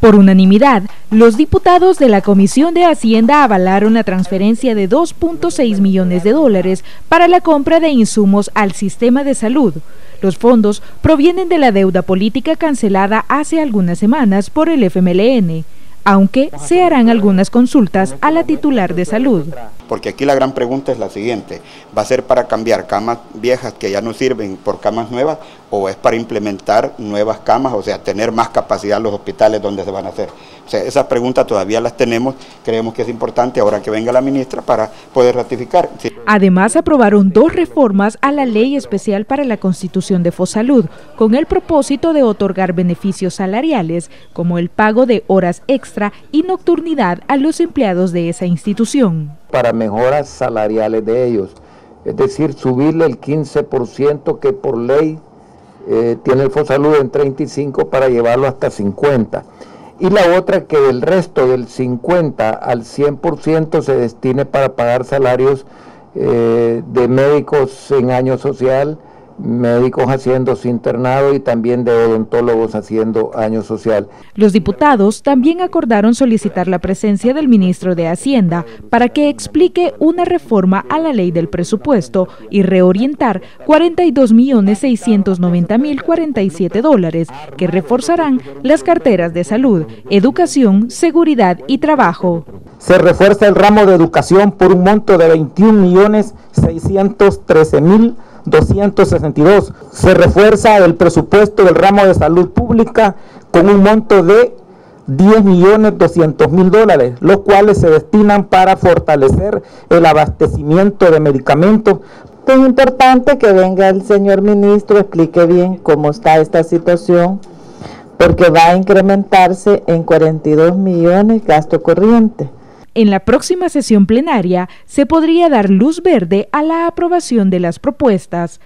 Por unanimidad, los diputados de la Comisión de Hacienda avalaron la transferencia de 2.6 millones de dólares para la compra de insumos al sistema de salud. Los fondos provienen de la deuda política cancelada hace algunas semanas por el FMLN aunque se harán algunas consultas a la titular de salud. Porque aquí la gran pregunta es la siguiente, ¿va a ser para cambiar camas viejas que ya no sirven por camas nuevas o es para implementar nuevas camas, o sea, tener más capacidad en los hospitales donde se van a hacer? O sea, esas preguntas todavía las tenemos, creemos que es importante ahora que venga la ministra para poder ratificar. Además, aprobaron dos reformas a la Ley Especial para la Constitución de Fosalud, con el propósito de otorgar beneficios salariales, como el pago de horas extra y nocturnidad a los empleados de esa institución. Para mejoras salariales de ellos, es decir, subirle el 15% que por ley eh, tiene el Fosalud en 35 para llevarlo hasta 50. Y la otra que del resto del 50 al 100% se destine para pagar salarios eh, de médicos en año social, médicos haciendo su internado y también de odontólogos haciendo año social. Los diputados también acordaron solicitar la presencia del ministro de Hacienda para que explique una reforma a la ley del presupuesto y reorientar 42.690.047 dólares que reforzarán las carteras de salud, educación, seguridad y trabajo. Se refuerza el ramo de educación por un monto de 21.613.000 262. Se refuerza el presupuesto del ramo de salud pública con un monto de 10 millones 200 mil dólares, los cuales se destinan para fortalecer el abastecimiento de medicamentos. Es importante que venga el señor ministro, explique bien cómo está esta situación, porque va a incrementarse en 42 millones gasto corriente. En la próxima sesión plenaria se podría dar luz verde a la aprobación de las propuestas.